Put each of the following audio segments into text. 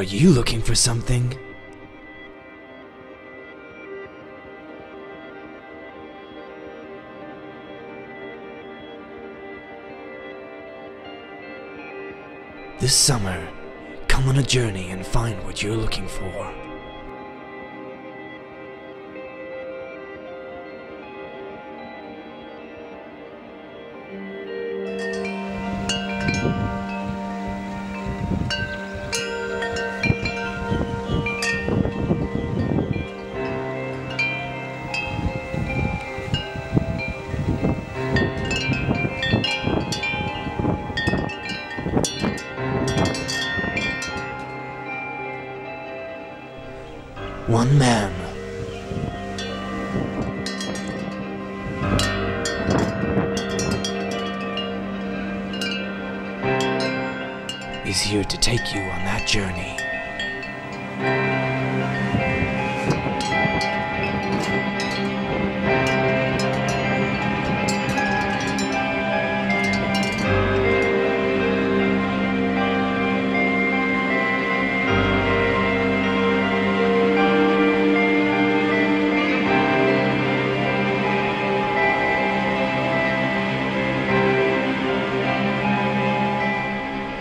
Are you looking for something? This summer, come on a journey and find what you're looking for. One man. Is here to take you on that journey.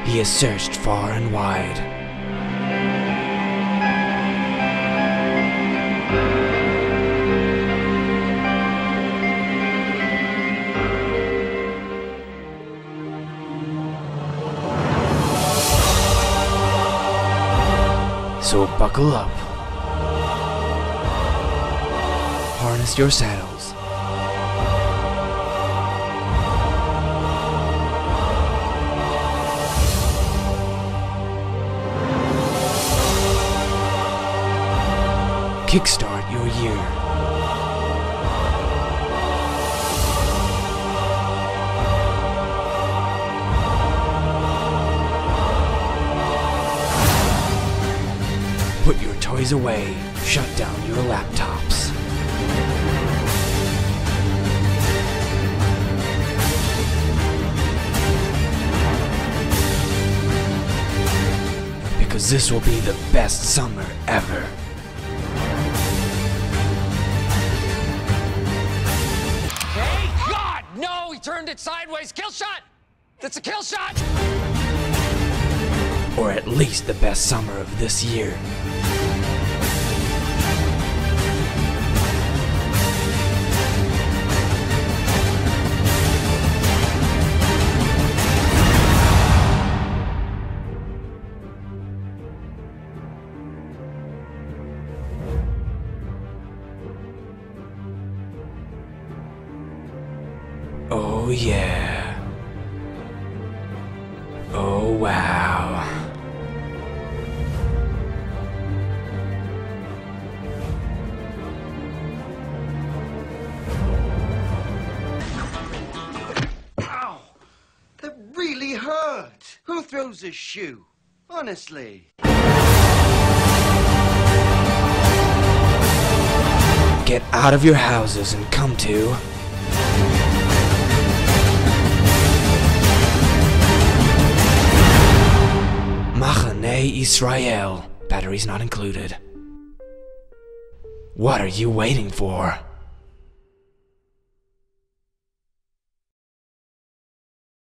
He has searched far and wide. So buckle up. Harness your saddles. Kickstart your year. Put your toys away. Shut down your laptops. Because this will be the best summer ever. It sideways. Kill shot! That's a kill shot! or at least the best summer of this year. Oh yeah. Oh wow. Ow! That really hurt. Who throws a shoe? Honestly. Get out of your houses and come to. Israel. Batteries not included. What are you waiting for?